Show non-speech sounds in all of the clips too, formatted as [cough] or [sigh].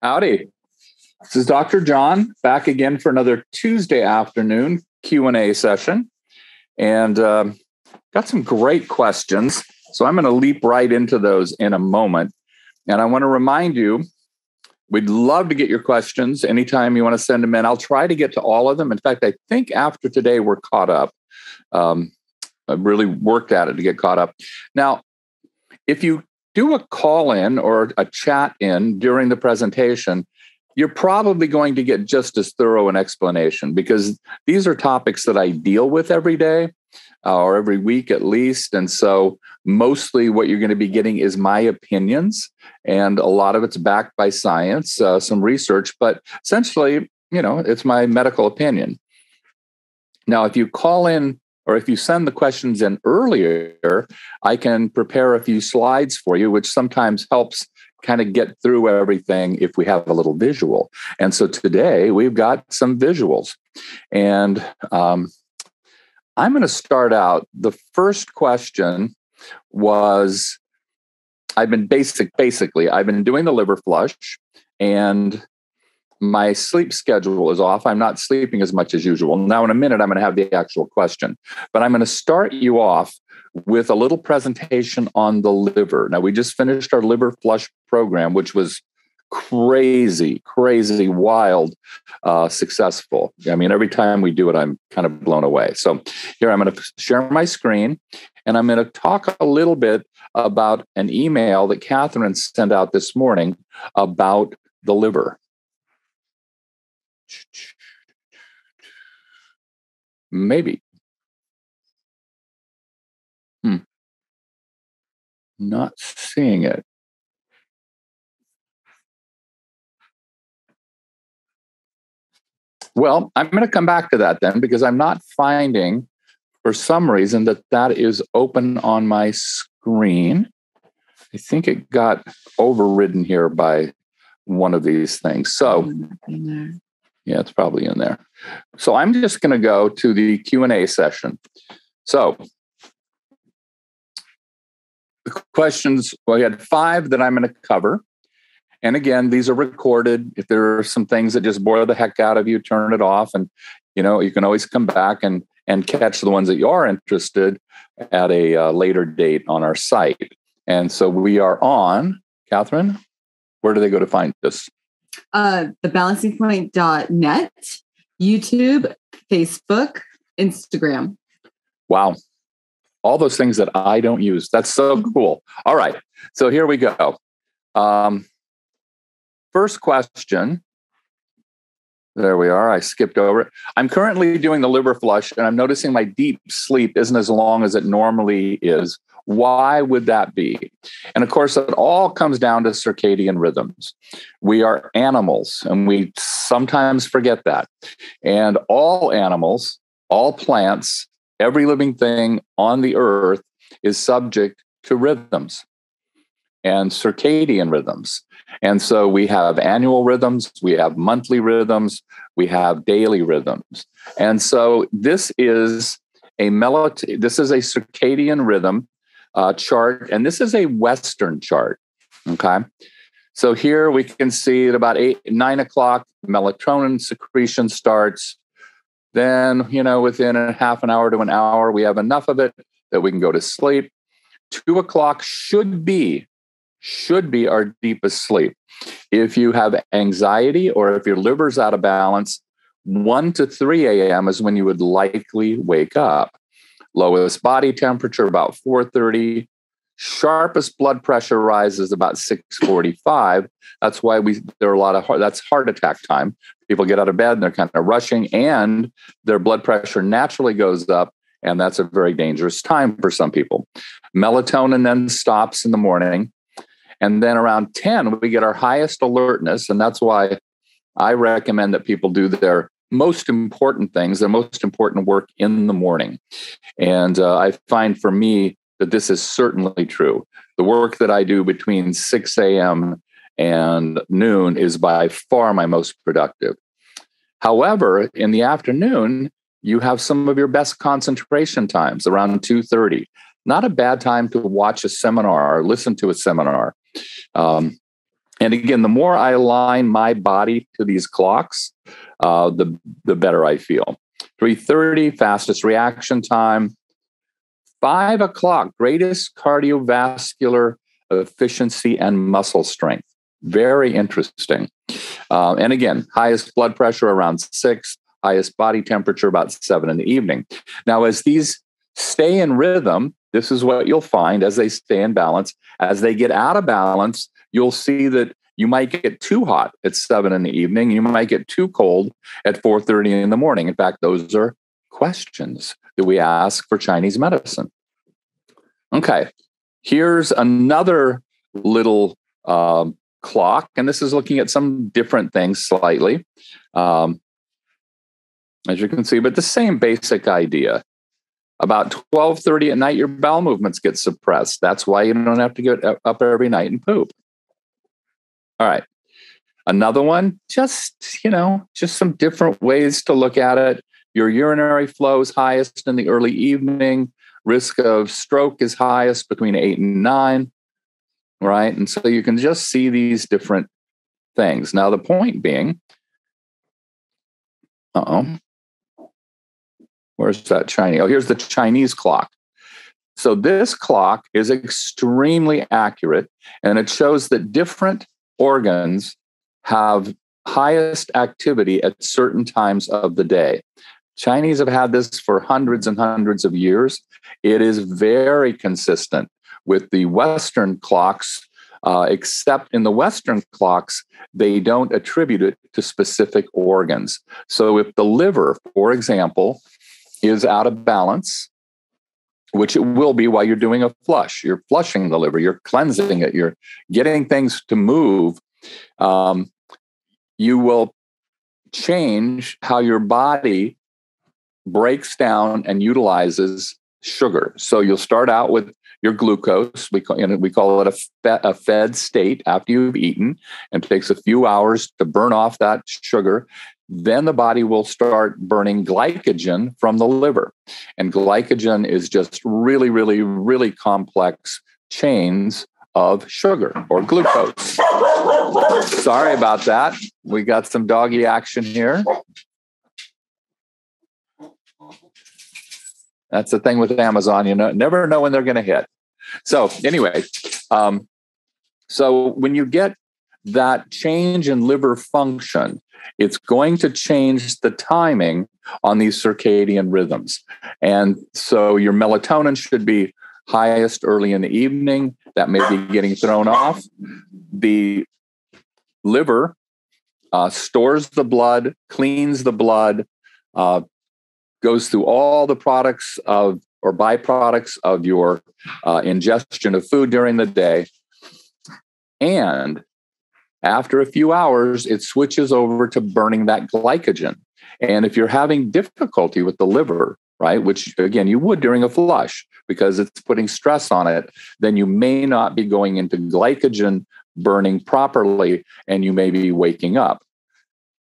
Howdy. This is Dr. John back again for another Tuesday afternoon Q&A session. And um, got some great questions. So I'm going to leap right into those in a moment. And I want to remind you, we'd love to get your questions anytime you want to send them in. I'll try to get to all of them. In fact, I think after today we're caught up. Um, I really worked at it to get caught up. Now, if you do a call in or a chat in during the presentation, you're probably going to get just as thorough an explanation because these are topics that I deal with every day uh, or every week at least. And so mostly what you're going to be getting is my opinions, and a lot of it's backed by science, uh, some research, but essentially, you know, it's my medical opinion. Now, if you call in or if you send the questions in earlier, I can prepare a few slides for you, which sometimes helps kind of get through everything if we have a little visual. And so today we've got some visuals. And um, I'm going to start out. The first question was I've been basic, basically, I've been doing the liver flush and my sleep schedule is off. I'm not sleeping as much as usual. Now, in a minute, I'm going to have the actual question, but I'm going to start you off with a little presentation on the liver. Now, we just finished our liver flush program, which was crazy, crazy, wild, uh, successful. I mean, every time we do it, I'm kind of blown away. So, here I'm going to share my screen and I'm going to talk a little bit about an email that Catherine sent out this morning about the liver. Maybe. Hmm. Not seeing it. Well, I'm going to come back to that then because I'm not finding, for some reason, that that is open on my screen. I think it got overridden here by one of these things. So, yeah, it's probably in there. So I'm just going to go to the Q&A session. So the questions, well, we had five that I'm going to cover. And again, these are recorded. If there are some things that just bore the heck out of you, turn it off. And, you know, you can always come back and, and catch the ones that you are interested at a uh, later date on our site. And so we are on, Catherine, where do they go to find this? Uh, thebalancingpoint.net, YouTube, Facebook, Instagram. Wow. All those things that I don't use. That's so mm-hmm. cool. All right. So here we go. Um, first question. There we are. I skipped over it. I'm currently doing the liver flush, and I'm noticing my deep sleep isn't as long as it normally is. Why would that be? And of course, it all comes down to circadian rhythms. We are animals, and we sometimes forget that. And all animals, all plants, every living thing on the earth is subject to rhythms and circadian rhythms. And so we have annual rhythms, we have monthly rhythms, we have daily rhythms. And so this is a melatonin, this is a circadian rhythm uh, chart, and this is a Western chart. Okay. So here we can see at about eight, nine o'clock, melatonin secretion starts. Then, you know, within a half an hour to an hour, we have enough of it that we can go to sleep. Two o'clock should be should be our deepest sleep. If you have anxiety or if your liver's out of balance, 1 to 3 a.m. is when you would likely wake up lowest body temperature about 430 sharpest blood pressure rises about 645 that's why we there are a lot of heart, that's heart attack time. People get out of bed and they're kind of rushing and their blood pressure naturally goes up and that's a very dangerous time for some people. Melatonin then stops in the morning and then around 10 we get our highest alertness and that's why i recommend that people do their most important things, the most important work in the morning. And uh, I find for me that this is certainly true. The work that I do between 6 a.m. and noon is by far my most productive. However, in the afternoon, you have some of your best concentration times around 2.30 not a bad time to watch a seminar or listen to a seminar um, And again, the more I align my body to these clocks, uh, the the better I feel. 3:30, fastest reaction time. Five o'clock, greatest cardiovascular efficiency and muscle strength. Very interesting. Uh, and again, highest blood pressure around six, highest body temperature about seven in the evening. Now, as these stay in rhythm, this is what you'll find as they stay in balance. As they get out of balance, you'll see that you might get too hot at seven in the evening. You might get too cold at 4:30 in the morning. In fact, those are questions that we ask for Chinese medicine. Okay, here's another little um, clock, and this is looking at some different things slightly, um, as you can see, but the same basic idea. About 12:30 at night, your bowel movements get suppressed. That's why you don't have to get up every night and poop. All right. Another one, just, you know, just some different ways to look at it. Your urinary flow is highest in the early evening. Risk of stroke is highest between eight and nine, right? And so you can just see these different things. Now, the point being, uh oh, where's that Chinese? Oh, here's the Chinese clock. So this clock is extremely accurate and it shows that different organs have highest activity at certain times of the day. Chinese have had this for hundreds and hundreds of years. It is very consistent with the Western clocks, uh, except in the Western clocks, they don't attribute it to specific organs. So if the liver, for example, is out of balance, which it will be while you're doing a flush. You're flushing the liver, you're cleansing it, you're getting things to move. Um, you will change how your body breaks down and utilizes sugar. So you'll start out with your glucose. We call, you know, we call it a, a fed state after you've eaten, and takes a few hours to burn off that sugar then the body will start burning glycogen from the liver. And glycogen is just really, really, really complex chains of sugar or glucose. Sorry about that. We got some doggy action here. That's the thing with Amazon. You know, never know when they're going to hit. So, anyway, um, so when you get that change in liver function, it's going to change the timing on these circadian rhythms. And so your melatonin should be highest early in the evening. That may be getting thrown off. The liver uh, stores the blood, cleans the blood, uh, goes through all the products of or byproducts of your uh, ingestion of food during the day. And after a few hours, it switches over to burning that glycogen. And if you're having difficulty with the liver, right, which again you would during a flush because it's putting stress on it, then you may not be going into glycogen burning properly and you may be waking up.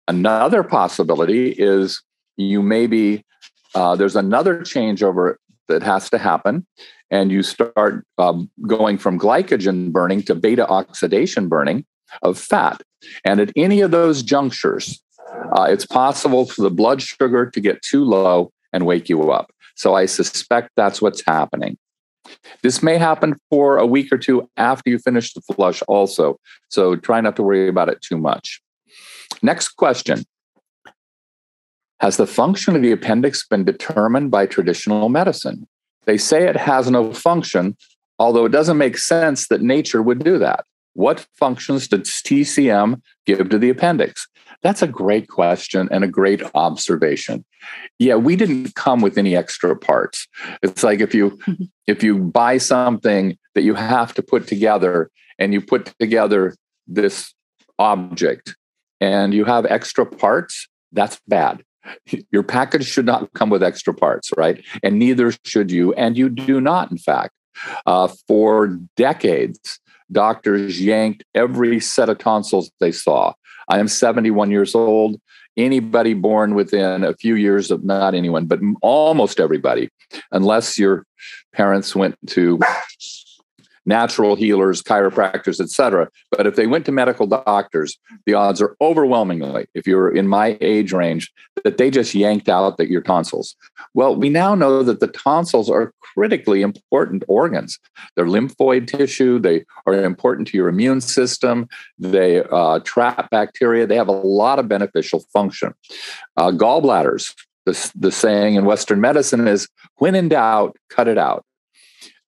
Another possibility is you may be, uh, there's another changeover that has to happen and you start um, going from glycogen burning to beta oxidation burning of fat. And at any of those junctures, uh, it's possible for the blood sugar to get too low and wake you up. So I suspect that's what's happening. This may happen for a week or two after you finish the flush, also. So try not to worry about it too much. Next question Has the function of the appendix been determined by traditional medicine? They say it has no function, although it doesn't make sense that nature would do that. What functions does TCM give to the appendix? That's a great question and a great observation. Yeah, we didn't come with any extra parts. It's like if you [laughs] if you buy something that you have to put together and you put together this object and you have extra parts, that's bad. Your package should not come with extra parts, right? And neither should you. And you do not, in fact. Uh, for decades, doctors yanked every set of tonsils they saw. I am 71 years old. Anybody born within a few years of not anyone, but almost everybody, unless your parents went to natural healers, chiropractors, etc. But if they went to medical doctors, the odds are overwhelmingly, if you're in my age range, that they just yanked out that your tonsils. Well, we now know that the tonsils are critically important organs. They're lymphoid tissue. They are important to your immune system. They uh, trap bacteria. They have a lot of beneficial function. Uh, gallbladders. The, the saying in Western medicine is when in doubt, cut it out.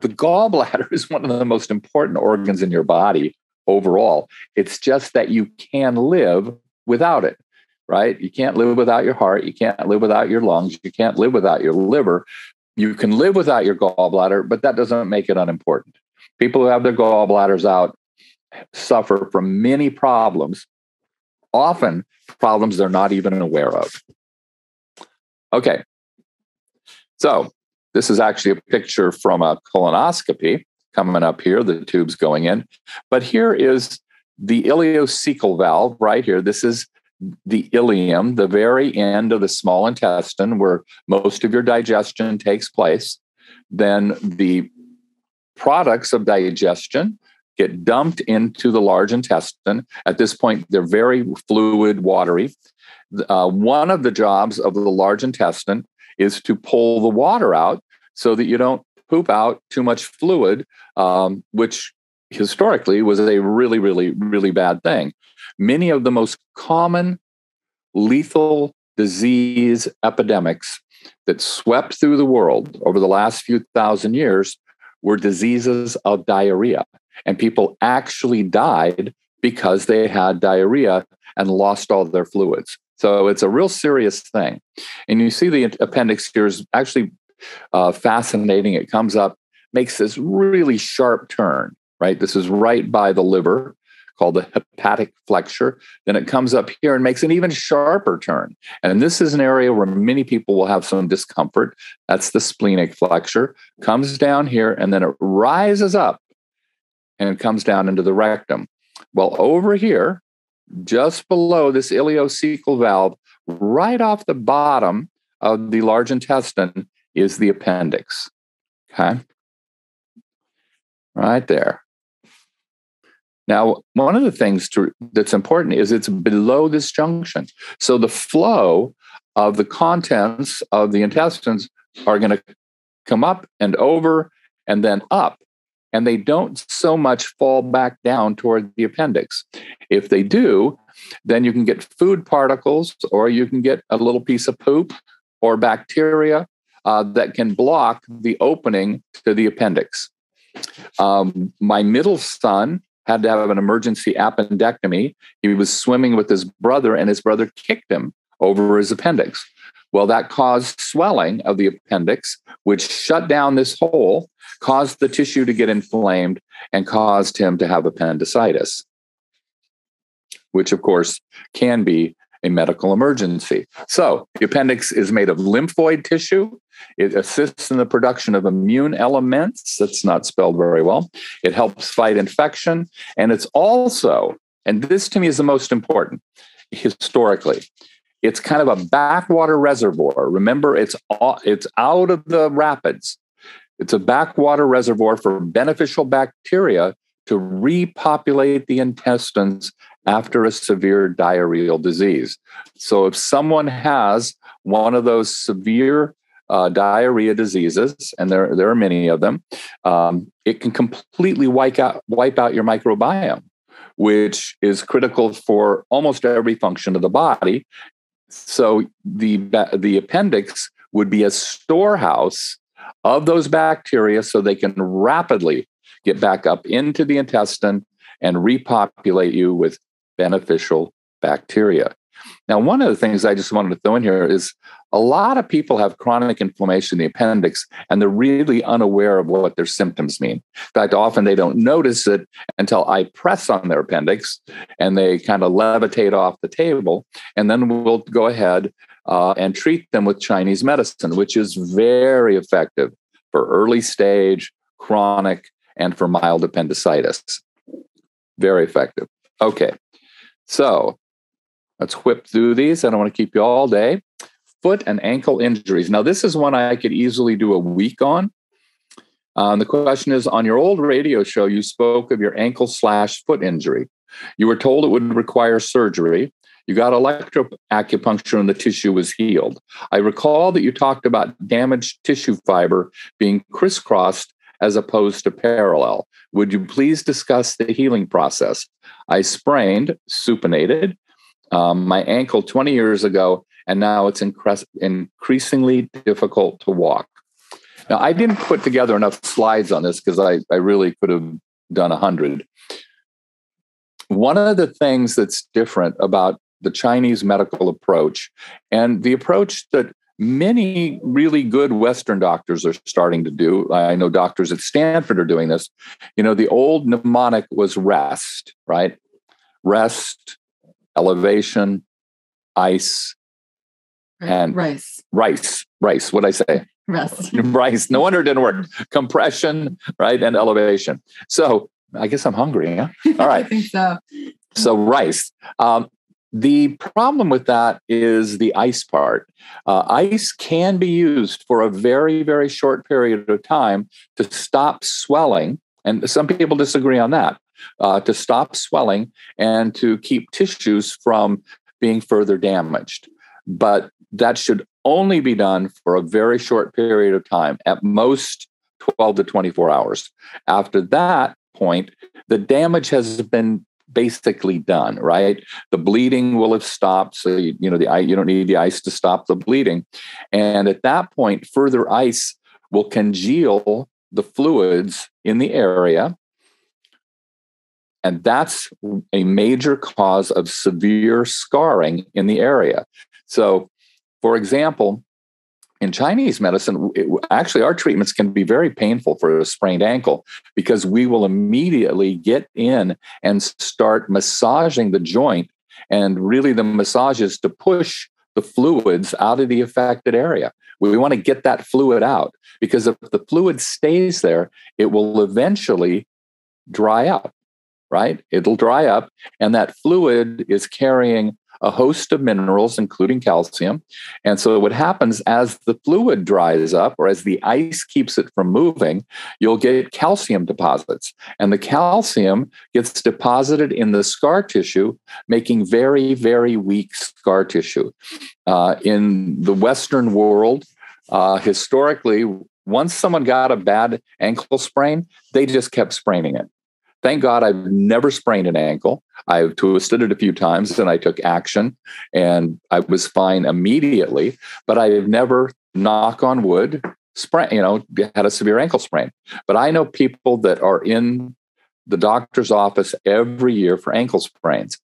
The gallbladder [laughs] is one of the most important organs in your body overall. It's just that you can live without it, right? You can't live without your heart. You can't live without your lungs. You can't live without your liver. You can live without your gallbladder, but that doesn't make it unimportant. People who have their gallbladders out suffer from many problems, often problems they're not even aware of. Okay. So this is actually a picture from a colonoscopy coming up here, the tube's going in. But here is the ileocecal valve right here. This is the ileum, the very end of the small intestine where most of your digestion takes place. Then the products of digestion get dumped into the large intestine. At this point, they're very fluid, watery. Uh, one of the jobs of the large intestine is to pull the water out so that you don't poop out too much fluid, um, which historically was a really, really, really bad thing. Many of the most common lethal disease epidemics that swept through the world over the last few thousand years were diseases of diarrhea. And people actually died because they had diarrhea and lost all their fluids. So it's a real serious thing. And you see the appendix here is actually uh, fascinating. It comes up, makes this really sharp turn, right? This is right by the liver called the hepatic flexure. Then it comes up here and makes an even sharper turn. And this is an area where many people will have some discomfort. That's the splenic flexure. Comes down here and then it rises up and it comes down into the rectum. Well, over here, just below this ileocecal valve, right off the bottom of the large intestine, is the appendix. Okay. Right there. Now, one of the things to, that's important is it's below this junction. So the flow of the contents of the intestines are going to come up and over and then up and they don't so much fall back down toward the appendix. If they do, then you can get food particles or you can get a little piece of poop or bacteria uh, that can block the opening to the appendix. Um, my middle son had to have an emergency appendectomy. He was swimming with his brother, and his brother kicked him over his appendix. Well, that caused swelling of the appendix, which shut down this hole caused the tissue to get inflamed and caused him to have appendicitis, which of course can be a medical emergency. So, the appendix is made of lymphoid tissue. It assists in the production of immune elements. That's not spelled very well. It helps fight infection. And it's also, and this to me is the most important historically, it's kind of a backwater reservoir. Remember, it's, it's out of the rapids. It's a backwater reservoir for beneficial bacteria to repopulate the intestines after a severe diarrheal disease. So, if someone has one of those severe uh, diarrhea diseases, and there, there are many of them, um, it can completely wipe out, wipe out your microbiome, which is critical for almost every function of the body. So, the, the appendix would be a storehouse of those bacteria so they can rapidly get back up into the intestine and repopulate you with beneficial bacteria. Now, one of the things I just wanted to throw in here is a lot of people have chronic inflammation in the appendix and they're really unaware of what their symptoms mean. In fact, often they don't notice it until I press on their appendix and they kind of levitate off the table. And then we'll go ahead uh, and treat them with Chinese medicine, which is very effective for early stage, chronic, and for mild appendicitis. Very effective. Okay, so let's whip through these. I don't want to keep you all day. Foot and ankle injuries. Now, this is one I could easily do a week on. Um, the question is on your old radio show, you spoke of your ankle slash foot injury. You were told it would require surgery. You got electroacupuncture and the tissue was healed. I recall that you talked about damaged tissue fiber being crisscrossed as opposed to parallel. Would you please discuss the healing process? I sprained, supinated, um, my ankle 20 years ago, and now it's incre- increasingly difficult to walk. Now, I didn't put together enough slides on this because I, I really could have done 100. One of the things that's different about the Chinese medical approach and the approach that many really good Western doctors are starting to do. I know doctors at Stanford are doing this. You know, the old mnemonic was rest, right? Rest, elevation, ice, and rice. Rice, rice. What I say? Rest. [laughs] rice. No wonder it didn't work. Compression, right, and elevation. So I guess I'm hungry. Huh? [laughs] All right. I think so. So rice. Um, the problem with that is the ice part. Uh, ice can be used for a very, very short period of time to stop swelling. And some people disagree on that uh, to stop swelling and to keep tissues from being further damaged. But that should only be done for a very short period of time, at most 12 to 24 hours. After that point, the damage has been basically done, right? The bleeding will have stopped. So, you, you know, the you don't need the ice to stop the bleeding. And at that point, further ice will congeal the fluids in the area. And that's a major cause of severe scarring in the area. So, for example, in Chinese medicine, it, actually, our treatments can be very painful for a sprained ankle because we will immediately get in and start massaging the joint. And really, the massage is to push the fluids out of the affected area. We want to get that fluid out because if the fluid stays there, it will eventually dry up, right? It'll dry up, and that fluid is carrying a host of minerals, including calcium. And so, what happens as the fluid dries up or as the ice keeps it from moving, you'll get calcium deposits. And the calcium gets deposited in the scar tissue, making very, very weak scar tissue. Uh, in the Western world, uh, historically, once someone got a bad ankle sprain, they just kept spraining it. Thank God I've never sprained an ankle. I've twisted it a few times and I took action and I was fine immediately, but I have never, knock on wood, sprain, you know, had a severe ankle sprain. But I know people that are in the doctor's office every year for ankle sprains.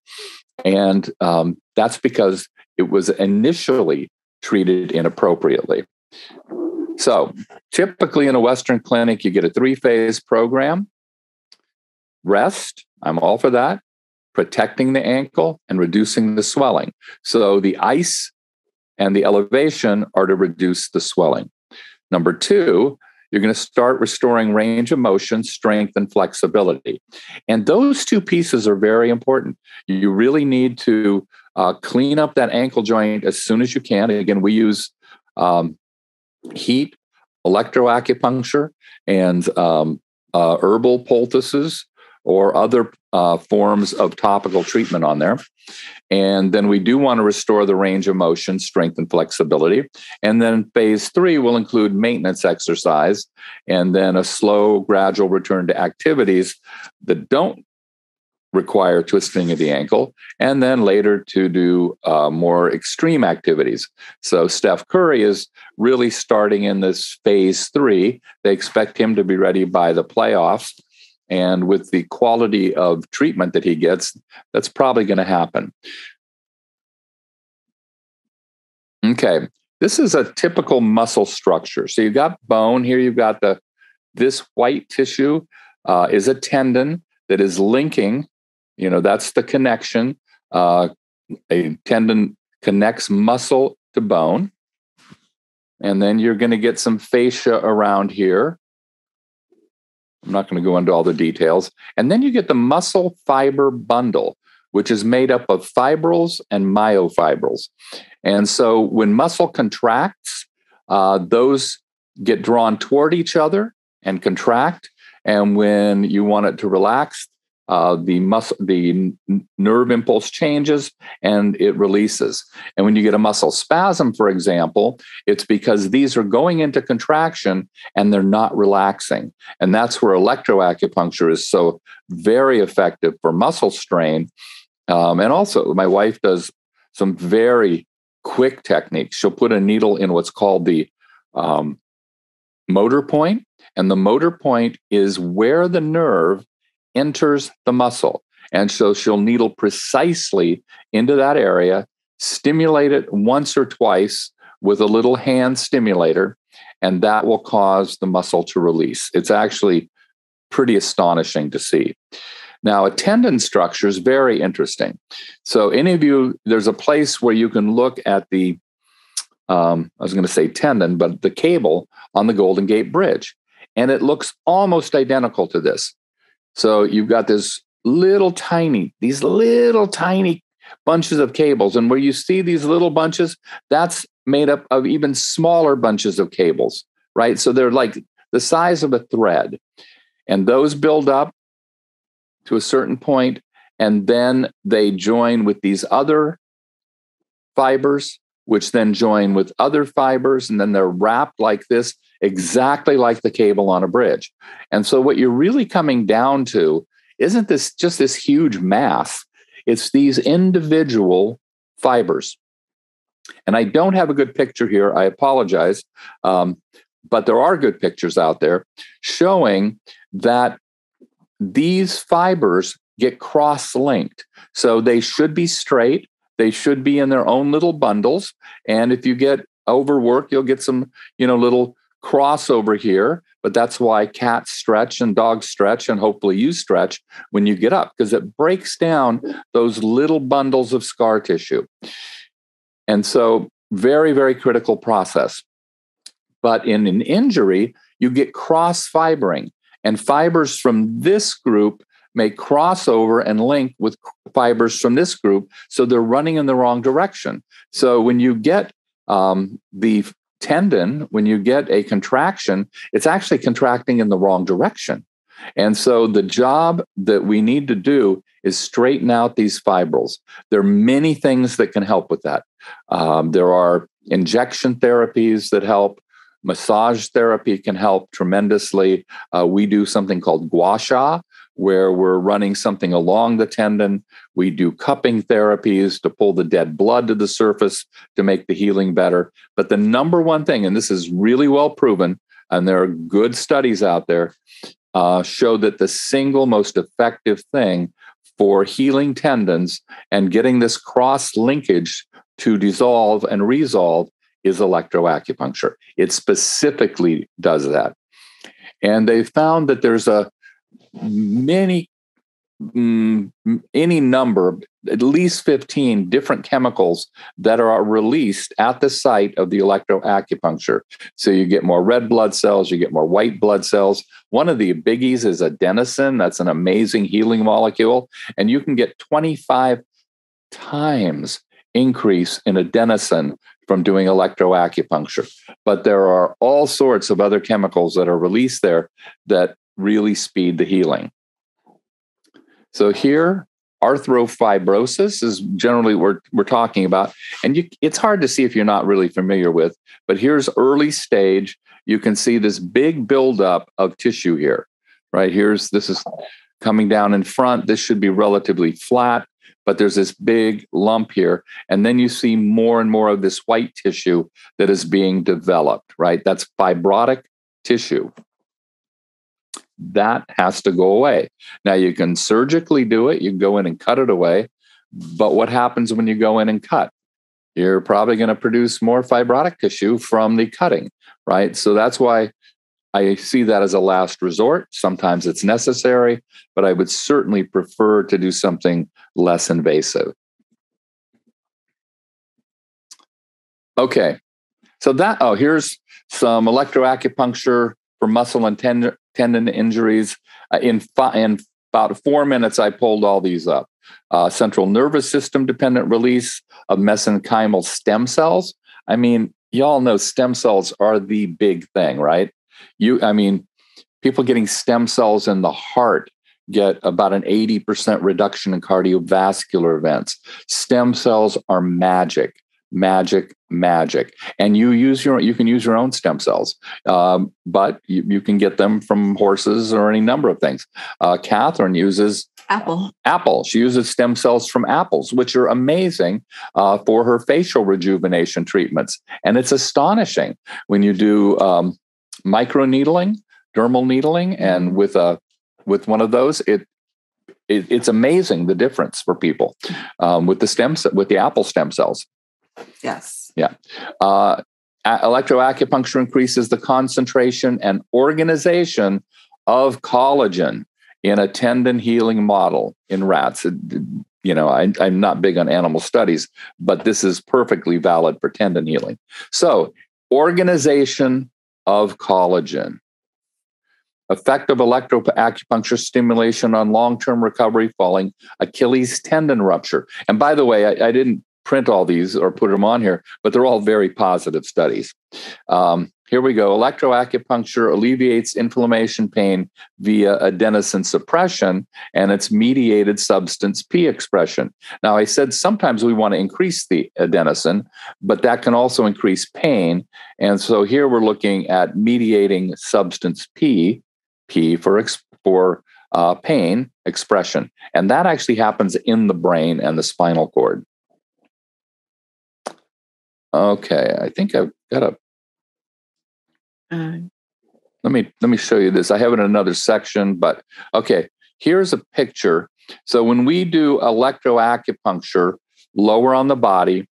And um, that's because it was initially treated inappropriately. So, typically in a Western clinic, you get a three phase program rest, I'm all for that, protecting the ankle and reducing the swelling. So the ice and the elevation are to reduce the swelling. Number two, you're going to start restoring range of motion, strength, and flexibility. And those two pieces are very important. You really need to uh, clean up that ankle joint as soon as you can. Again, we use um, heat, electroacupuncture, and um, uh, herbal poultices or other uh, forms of topical treatment on there. And then we do want to restore the range of motion, strength, and flexibility. And then phase three will include maintenance exercise and then a slow, gradual return to activities that don't require twisting of the ankle, and then later to do uh, more extreme activities. So Steph Curry is really starting in this phase three. They expect him to be ready by the playoffs. And with the quality of treatment that he gets, that's probably going to happen. Okay, this is a typical muscle structure. So you've got bone here, you've got the this white tissue uh, is a tendon that is linking, you know, that's the connection. Uh, a tendon connects muscle to bone. And then you're going to get some fascia around here. I'm not going to go into all the details. And then you get the muscle fiber bundle, which is made up of fibrils and myofibrils. And so when muscle contracts, uh, those get drawn toward each other and contract. And when you want it to relax, uh, the muscle, the nerve impulse changes and it releases. And when you get a muscle spasm, for example, it's because these are going into contraction and they're not relaxing. And that's where electroacupuncture is so very effective for muscle strain. Um, and also, my wife does some very quick techniques. She'll put a needle in what's called the um, motor point, and the motor point is where the nerve enters the muscle. And so she'll needle precisely into that area, stimulate it once or twice with a little hand stimulator, and that will cause the muscle to release. It's actually pretty astonishing to see. Now, a tendon structure is very interesting. So, any of you, there's a place where you can look at the, um, I was going to say tendon, but the cable on the Golden Gate Bridge. And it looks almost identical to this. So you've got this little tiny, these little tiny bunches of cables. And where you see these little bunches, that's made up of even smaller bunches of cables, right? So they're like the size of a thread. And those build up to a certain point, and then they join with these other fibers, which then join with other fibers, and then they're wrapped like this exactly like the cable on a bridge. And so, what you're really coming down to isn't this just this huge mass, it's these individual fibers. And I don't have a good picture here. I apologize. Um, but there are good pictures out there showing that these fibers get cross linked. So they should be straight, they should be in their own little bundles. And if you get overwork, you'll get some, you know, little crossover here, but that's why cats stretch and dogs stretch, and hopefully you stretch when you get up because it breaks down those little bundles of scar tissue. And so, very, very critical process. But in an injury, you get cross fibering, and fibers from this group may cross over and link with fibers from this group. So they're running in the wrong direction. So when you get um, the tendon, when you get a contraction, it's actually contracting in the wrong direction. And so the job that we need to do is straighten out these fibrils. There are many things that can help with that. Um, there are injection therapies that help. Massage therapy can help tremendously. Uh, we do something called gua sha, where we're running something along the tendon. We do cupping therapies to pull the dead blood to the surface to make the healing better. But the number one thing, and this is really well proven, and there are good studies out there, uh, show that the single most effective thing for healing tendons and getting this cross linkage to dissolve and resolve is electroacupuncture. It specifically does that. And they found that there's a many mm, any number at least 15 different chemicals that are released at the site of the electroacupuncture. So you get more red blood cells you get more white blood cells. One of the biggies is adenosine. That's an amazing healing molecule. And you can get 25 times increase in adenosine from doing electroacupuncture. But there are all sorts of other chemicals that are released there that really speed the healing. So here, arthrofibrosis is generally what we're, talking about. And you, it's hard to see if you're not really familiar with, but here's early stage. You can see this big buildup of tissue here, right? Here's this is coming down in front. This should be relatively flat, but there's this big lump here. And then you see more and more of this white tissue that is being developed, right? That's fibrotic tissue that has to go away. Now, you can surgically do it, you can go in and cut it away. But what happens when you go in and cut? You're probably going to produce more fibrotic tissue from the cutting, right? So that's why I see that as a last resort. Sometimes it's necessary, but I would certainly prefer to do something less invasive. Okay, so that, oh, here's some electroacupuncture for muscle and tendon, tendon injuries. Uh, in, fi- in about four minutes, I pulled all these up. Uh, central nervous system dependent release of mesenchymal stem cells. I mean, y'all know stem cells are the big thing, right? You, I mean, people getting stem cells in the heart get about an 80% reduction in cardiovascular events. Stem cells are magic, magic, magic. And you use your you can use your own stem cells, um, but you, you, can get them from horses or any number of things. Uh, Catherine uses apple. Apple. She uses stem cells from apples, which are amazing uh, for her facial rejuvenation treatments. And it's astonishing when you do um, micro needling, dermal needling, and mm-hmm. with a with one of those, it, it it's amazing the difference for people um, with the stem with the apple stem cells. Yes. Yeah. Uh, electroacupuncture increases the concentration and organization of collagen in a tendon healing model in rats. You know, I, am not big on animal studies, but this is perfectly valid for tendon healing. So, organization of collagen effective electroacupuncture stimulation on long-term recovery following Achilles tendon rupture. And by the way, I, I, didn't print all these or put them on here, but they're all very positive studies. Um, here we go. Electroacupuncture alleviates inflammation pain via adenosine suppression and its mediated substance P expression. Now, I said sometimes we want to increase the adenosine, but that can also increase pain. And so here we're looking at mediating substance P P for for uh, pain expression, and that actually happens in the brain and the spinal cord. Okay, I think I've got a. Uh, let me let me show you this. I have it in another section, but okay. Here's a picture. So when we do electroacupuncture lower on the body,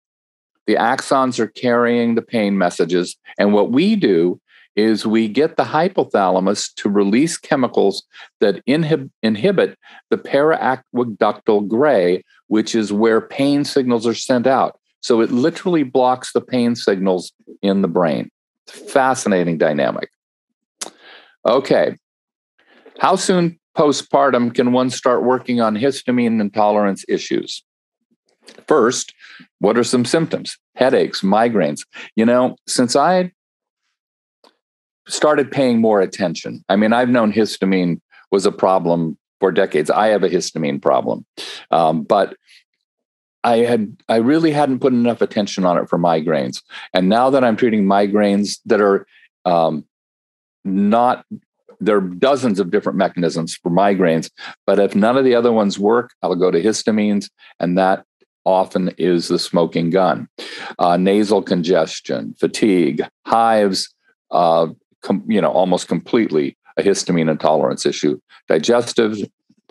the axons are carrying the pain messages, and what we do is we get the hypothalamus to release chemicals that inhib- inhibit the periaqueductal gray, which is where pain signals are sent out. So it literally blocks the pain signals in the brain. Fascinating dynamic. Okay. How soon postpartum can one start working on histamine intolerance issues? First, what are some symptoms? Headaches, migraines. You know, since I started paying more attention. I mean, I've known histamine was a problem for decades. I have a histamine problem, um, but I had I really hadn't put enough attention on it for migraines. And now that I'm treating migraines that are um, not there are dozens of different mechanisms for migraines, but if none of the other ones work, I'll go to histamines, and that often is the smoking gun. Uh, nasal congestion, fatigue, hives, uh, com, you know, almost completely a histamine intolerance issue. Digestive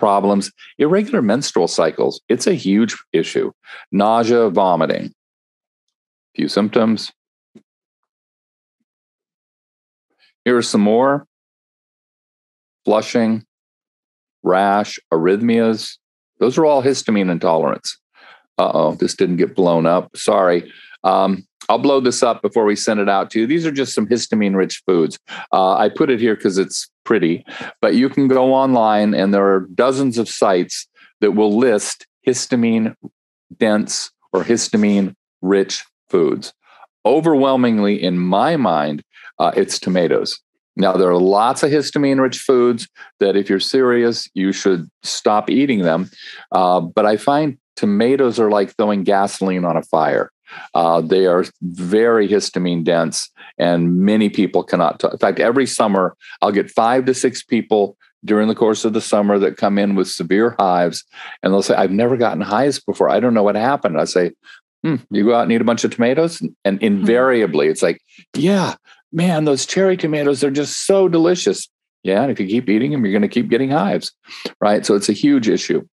problems, irregular menstrual cycles, it's a huge issue. Nausea, vomiting. Few symptoms. Here are some more flushing, rash, arrhythmias. Those are all histamine intolerance. Uh oh, this didn't get blown up. Sorry. Um, I'll blow this up before we send it out to you. These are just some histamine rich foods. Uh, I put it here because it's pretty, but you can go online and there are dozens of sites that will list histamine dense or histamine rich foods. Overwhelmingly, in my mind, uh, it's tomatoes. Now, there are lots of histamine rich foods that, if you're serious, you should stop eating them. Uh, but I find tomatoes are like throwing gasoline on a fire. Uh, they are very histamine dense, and many people cannot. T- in fact, every summer I'll get five to six people during the course of the summer that come in with severe hives, and they'll say, "I've never gotten hives before. I don't know what happened." I say, hmm, "You go out and eat a bunch of tomatoes," and hmm. invariably it's like, "Yeah, man, those cherry tomatoes are just so delicious." Yeah, and if you keep eating them, you're going to keep getting hives, right? So it's a huge issue.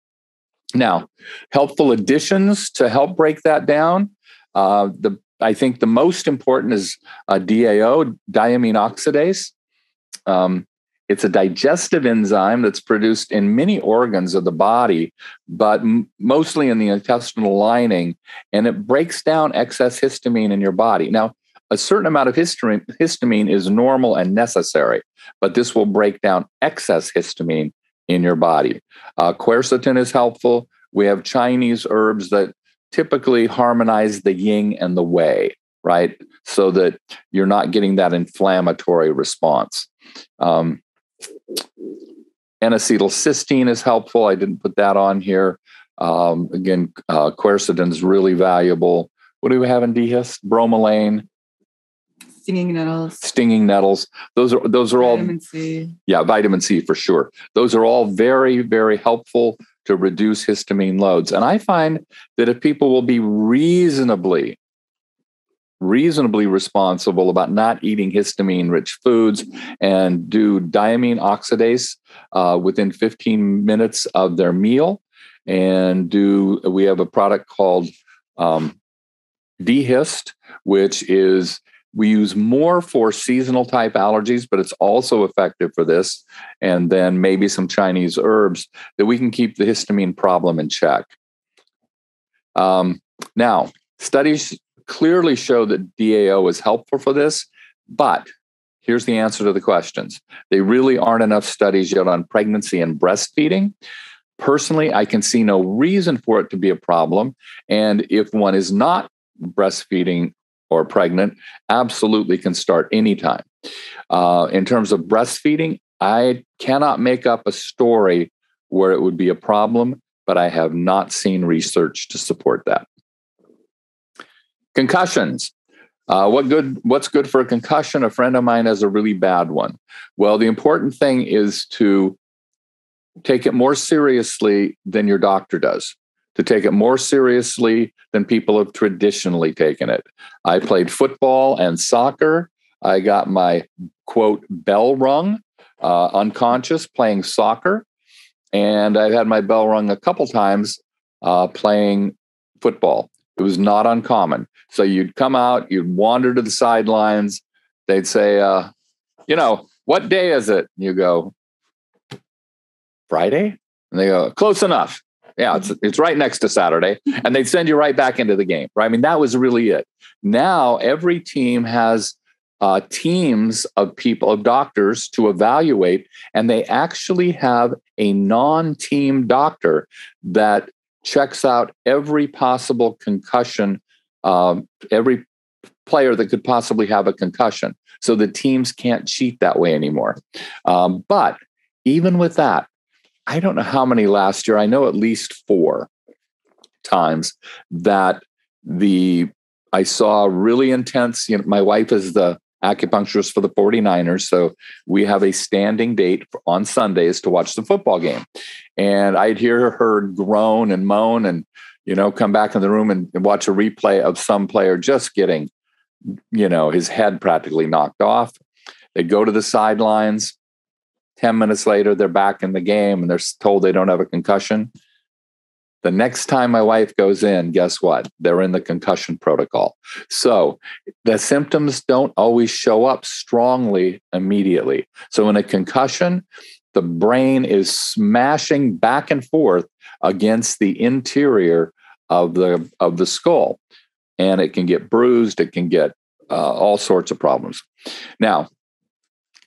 Now, helpful additions to help break that down. Uh, the I think the most important is uh, DAO, diamine oxidase. Um, it's a digestive enzyme that's produced in many organs of the body, but m- mostly in the intestinal lining, and it breaks down excess histamine in your body. Now, a certain amount of histamine, histamine is normal and necessary, but this will break down excess histamine in your body. Uh, quercetin is helpful. We have Chinese herbs that typically harmonize the ying and the wei, right? So that you're not getting that inflammatory response. Um, N-acetylcysteine is helpful. I didn't put that on here. Um, again, uh, quercetin is really valuable. What do we have in D-Hist? Bromelain, Stinging nettles. stinging nettles. Those are those are all Vitamin C. yeah, vitamin C for sure. Those are all very, very helpful to reduce histamine loads. And I find that if people will be reasonably, reasonably responsible about not eating histamine rich foods and do diamine oxidase uh, within 15 minutes of their meal, and do we have a product called um, D-Hist, which is we use more for seasonal type allergies, but it's also effective for this. And then maybe some Chinese herbs that we can keep the histamine problem in check. Um, now, studies clearly show that DAO is helpful for this, but here's the answer to the questions. They really aren't enough studies yet on pregnancy and breastfeeding. Personally, I can see no reason for it to be a problem. And if one is not breastfeeding or pregnant absolutely can start anytime. Uh, in terms of breastfeeding, I cannot make up a story where it would be a problem, but I have not seen research to support that. Concussions. Uh, what good? What's good for a concussion? A friend of mine has a really bad one. Well, the important thing is to take it more seriously than your doctor does to take it more seriously than people have traditionally taken it. I played football and soccer. I got my quote bell rung uh, unconscious playing soccer. And I've had my bell rung a couple times uh, playing football. It was not uncommon. So you'd come out, you'd wander to the sidelines. They'd say, uh, you know, what day is it? And you go, Friday? And they go, close enough. Yeah, it's it's right next to Saturday, and they'd send you right back into the game. Right? I mean, that was really it. Now every team has uh, teams of people of doctors to evaluate, and they actually have a non-team doctor that checks out every possible concussion, um, every player that could possibly have a concussion. So the teams can't cheat that way anymore. Um, but even with that, I don't know how many last year, I know at least four times that the I saw really intense, you know, my wife is the acupuncturist for the 49ers. So we have a standing date on Sundays to watch the football game. And I'd hear her groan and moan and, you know, come back in the room and, and watch a replay of some player just getting, you know, his head practically knocked off. They'd go to the sidelines 10 minutes later, they're back in the game and they're told they don't have a concussion. The next time my wife goes in, guess what? They're in the concussion protocol. So the symptoms don't always show up strongly immediately. So in a concussion, the brain is smashing back and forth against the interior of the of the skull and it can get bruised it can get uh, all sorts of problems now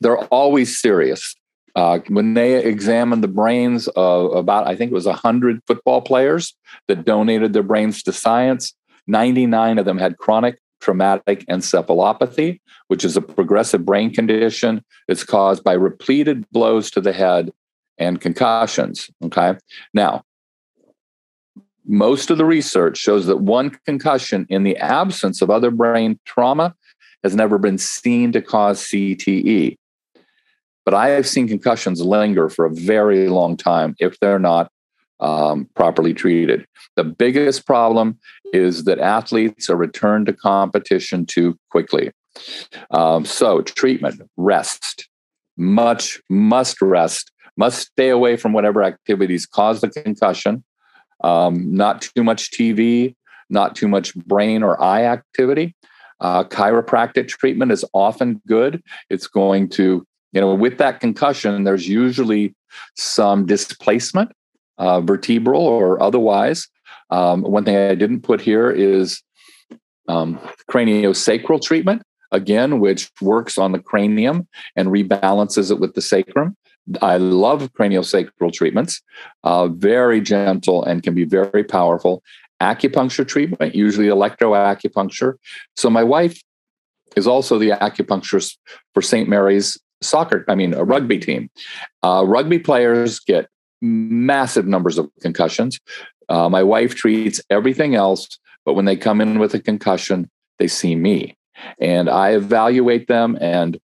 they're always serious uh, when they examined the brains of about, I think it was 100 football players that donated their brains to science, 99 of them had chronic traumatic encephalopathy, which is a progressive brain condition. It's caused by repeated blows to the head and concussions. Okay. Now, most of the research shows that one concussion in the absence of other brain trauma has never been seen to cause CTE. But I have seen concussions linger for a very long time if they're not um, properly treated. The biggest problem is that athletes are returned to competition too quickly. Um, so, treatment, rest, much must rest, must stay away from whatever activities cause the concussion, um, not too much TV, not too much brain or eye activity. Uh, chiropractic treatment is often good. It's going to you know, with that concussion, there's usually some displacement, uh, vertebral or otherwise. Um, one thing I didn't put here is um, craniosacral treatment, again, which works on the cranium and rebalances it with the sacrum. I love craniosacral treatments, uh, very gentle and can be very powerful. Acupuncture treatment, usually electroacupuncture. So my wife is also the acupuncturist for St. Mary's soccer, I mean, a rugby team. Uh, rugby players get massive numbers of concussions. Uh, my wife treats everything else, but when they come in with a concussion, they see me. And I evaluate them. And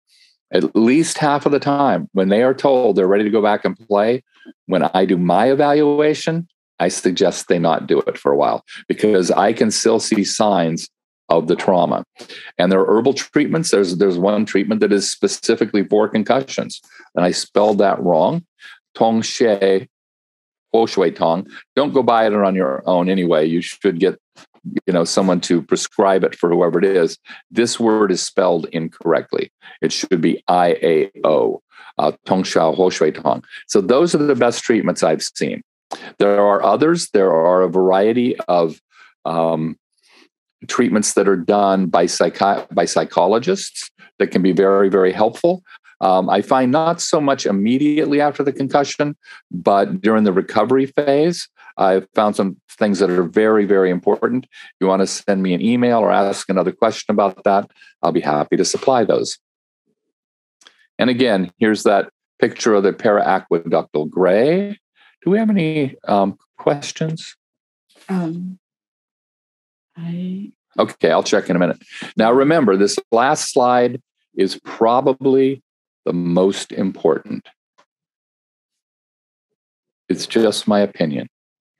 at least half of the time, when they are told they're ready to go back and play, when I do my evaluation, I suggest they not do it for a while because I can still see signs of the trauma. And there are herbal treatments. There's there's one treatment that is specifically for concussions, and I spelled that wrong. Tong She, Huo Xue Tong. Don't go buy it on your own anyway. You should get you know someone to prescribe it for whoever it is. This word is spelled incorrectly. It should be I A O. Uh, tong Qiao Huo Xue Tong. So those are the best treatments I've seen. There are others. There are a variety of um, treatments that are done by, psychi- by psychologists that can be very, very helpful. Um, I find not so much immediately after the concussion, but during the recovery phase, I've found some things that are very, very important. If you want to send me an email or ask another question about that, I'll be happy to supply those. And again, here's that picture of the periaqueductal gray. Do we have any um, questions? Um, Okay, I'll check in a minute. Now, remember, this last slide is probably the most important. It's just my opinion,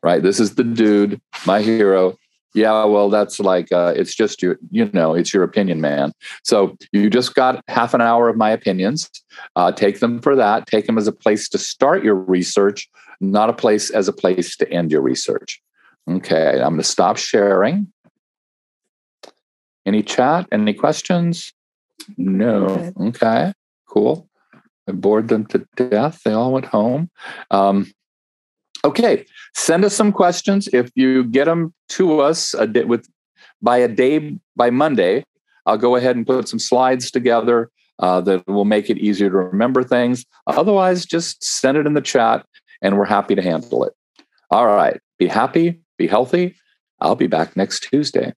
right? This is the dude, my hero. Yeah, well, that's like, uh, it's just your, you know, it's your opinion, man. So you just got half an hour of my opinions. Uh, take them for that. Take them as a place to start your research, not a place as a place to end your research. Okay, I'm going to stop sharing. Any chat? Any questions? No. Okay, cool. I bored them to death. They all went home. Um, okay, send us some questions. If you get them to us a day, with by a day by Monday, I'll go ahead and put some slides together uh, that will make it easier to remember things. Otherwise, just send it in the chat, and we're happy to handle it. All right. Be happy. Be healthy. I'll be back next Tuesday.